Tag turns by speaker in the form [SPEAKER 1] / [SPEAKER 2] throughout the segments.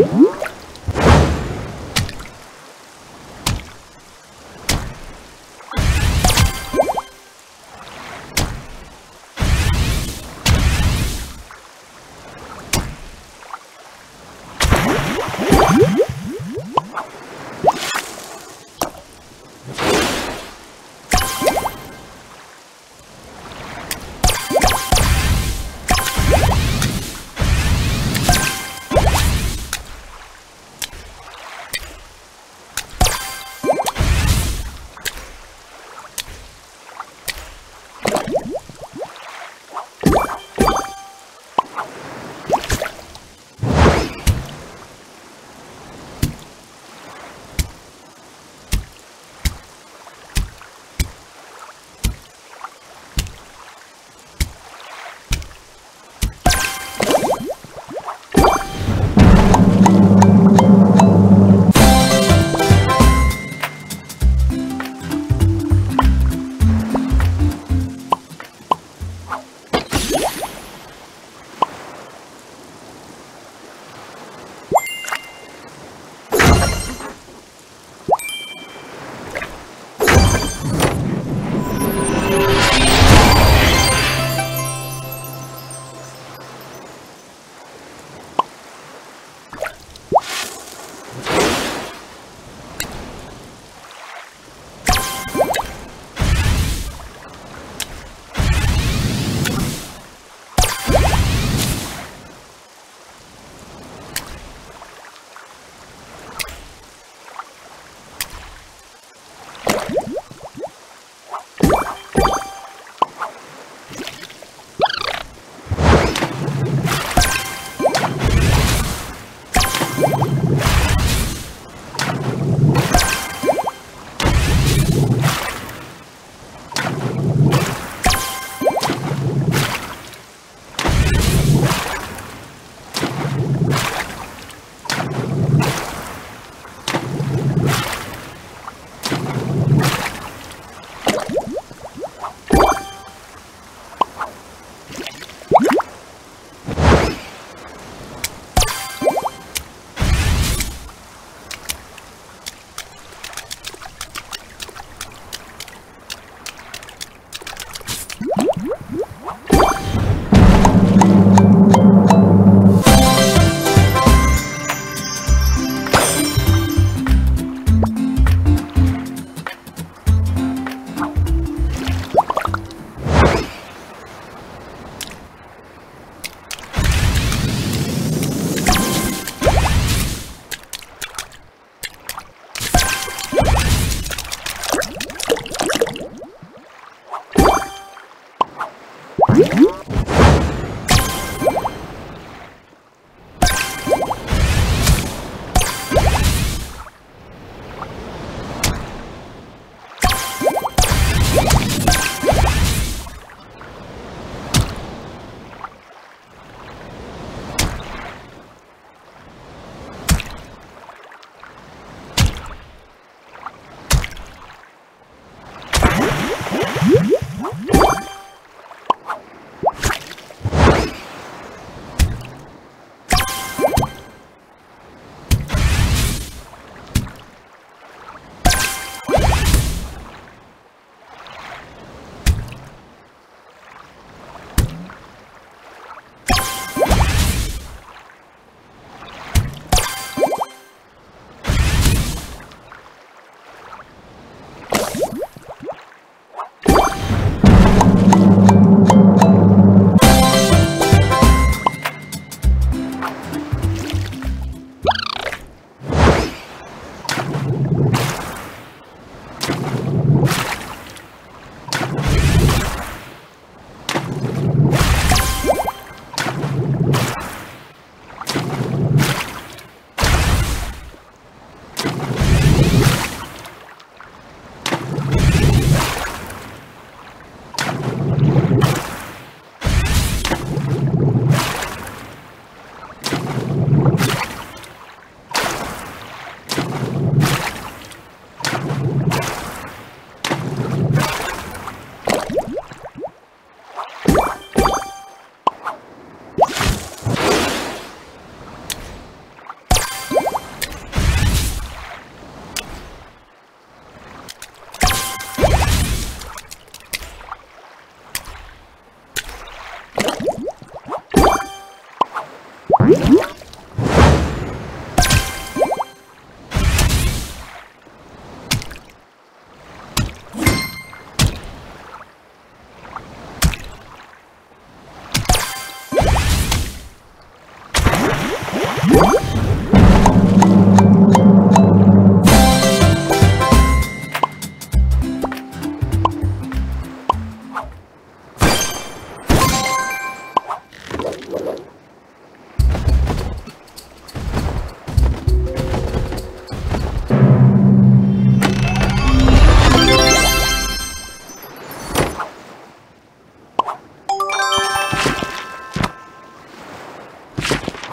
[SPEAKER 1] 어?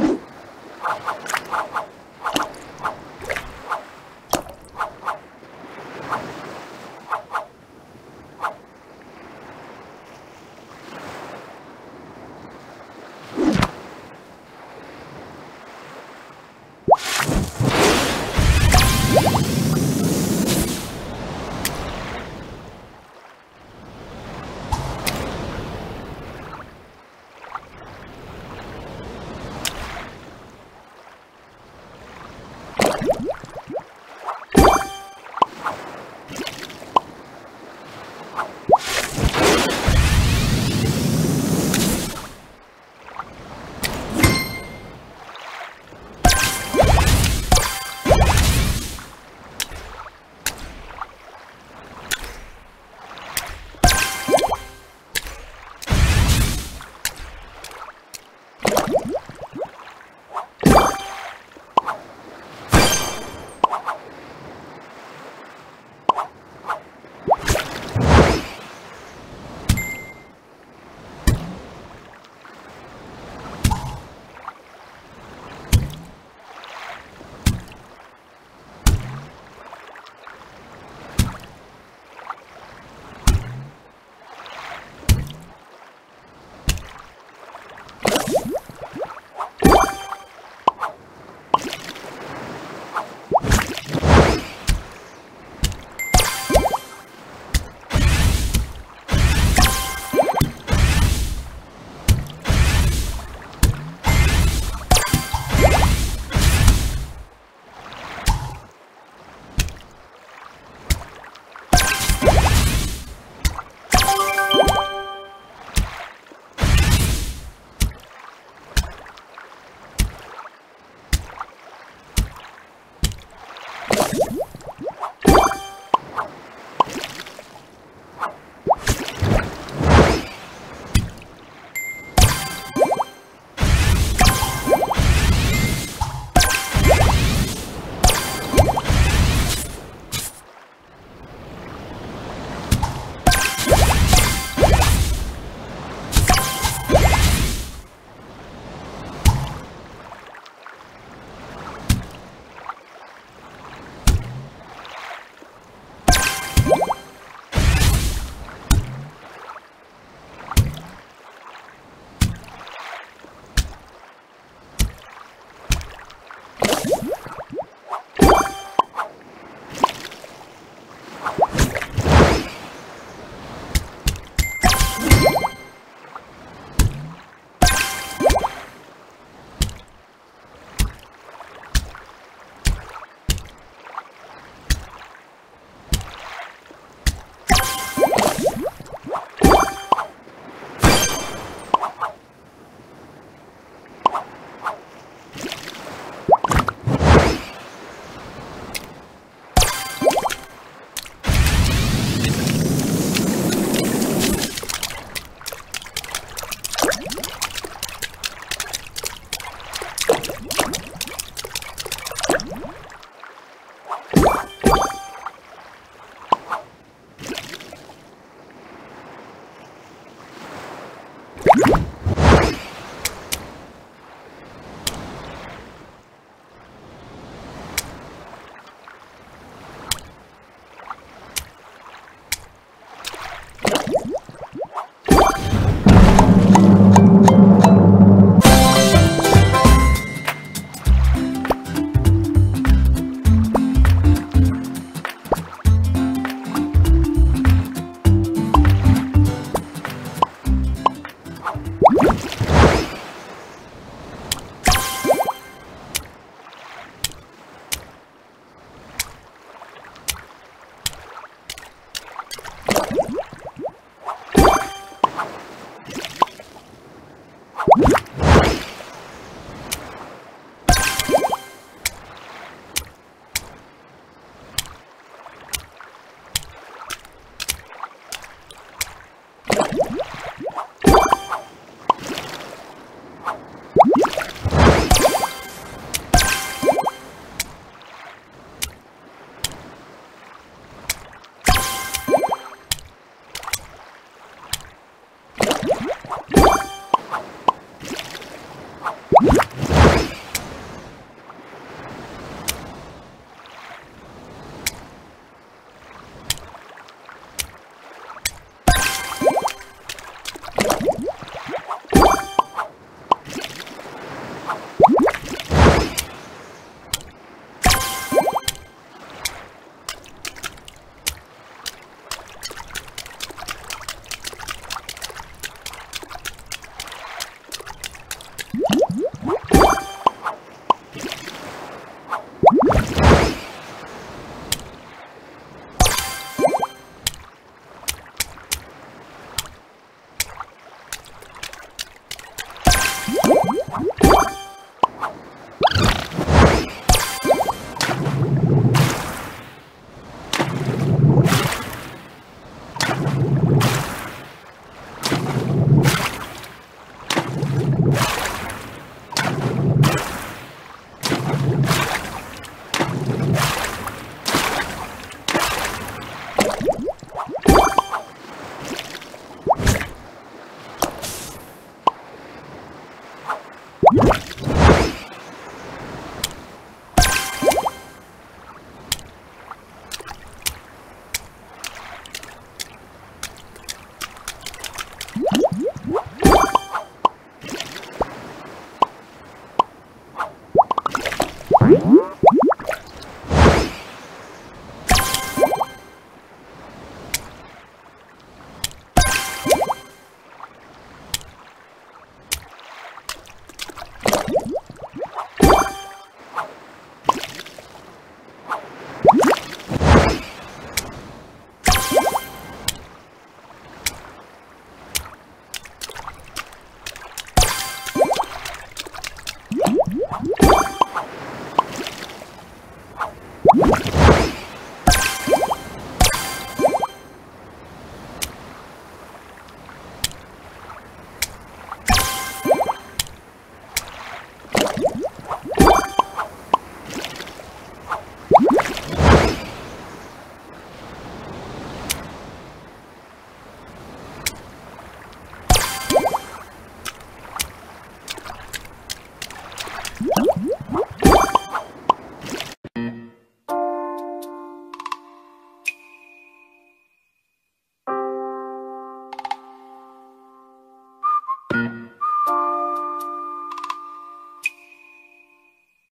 [SPEAKER 1] you